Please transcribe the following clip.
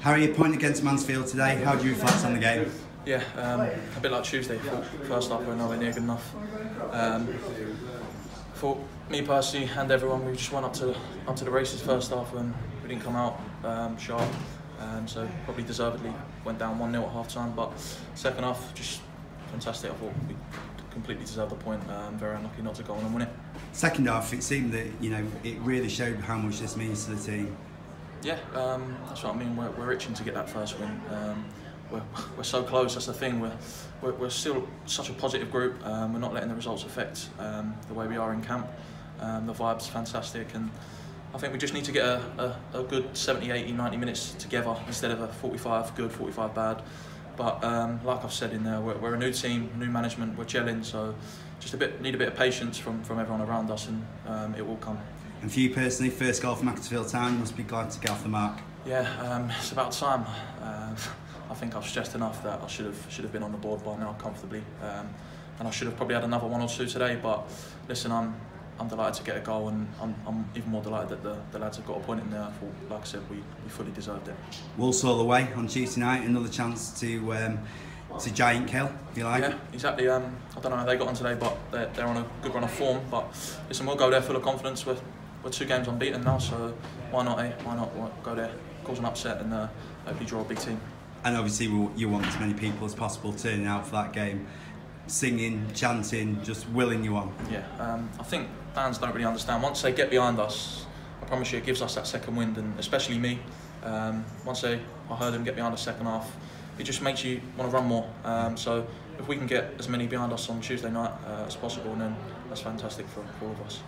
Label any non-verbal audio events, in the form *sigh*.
Harry, a point against Mansfield today. How do you reflect on the game? Yeah, um, a bit like Tuesday. First half, we're nowhere near good enough. Um, for me personally and everyone, we just went up to up to the races first half and we didn't come out um, sharp. Um, so probably deservedly went down 1 0 at half time. But second half, just fantastic. I thought we completely deserved the point. Um, very unlucky not to go on and win it. Second half, it seemed that you know it really showed how much this means to the team. Yeah, um, that's what I mean. We're, we're itching to get that first win. Um, we're, *laughs* we're so close. That's the thing. We're we're, we're still such a positive group. Um, we're not letting the results affect um, the way we are in camp. Um, the vibe's fantastic, and I think we just need to get a, a, a good 70, 80, 90 minutes together instead of a 45 good, 45 bad. But um, like I've said in there, we're, we're a new team, new management, we're gelling, so just a bit need a bit of patience from, from everyone around us, and it will come. And for you personally, first goal for Macclesfield Town, you must be glad to get off the mark. Yeah, um, it's about time. Uh, *laughs* I think I've stressed enough that I should have should have been on the board by now comfortably, um, and I should have probably had another one or two today. But listen, I'm I'm delighted to get a goal, and I'm, I'm even more delighted that the, the lads have got a point in there. I thought, like I said, we, we fully deserved it. Walsall away on Tuesday night, another chance to um, to giant kill, if you like. Yeah, exactly. Um, I don't know how they got on today, but they're, they're on a good run of form. But listen, we'll go there full of confidence. We're, we're two games unbeaten now, so why not? Eh? Why not go there, cause an upset, and uh, hopefully draw a big team. And obviously, you want as many people as possible turning out for that game, singing, chanting, just willing you on. Yeah, um, I think fans don't really understand. Once they get behind us, I promise you, it gives us that second wind, and especially me. Um, once they, I heard them get behind the second half, it just makes you want to run more. Um, so if we can get as many behind us on Tuesday night uh, as possible, then that's fantastic for, for all of us.